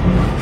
Come on.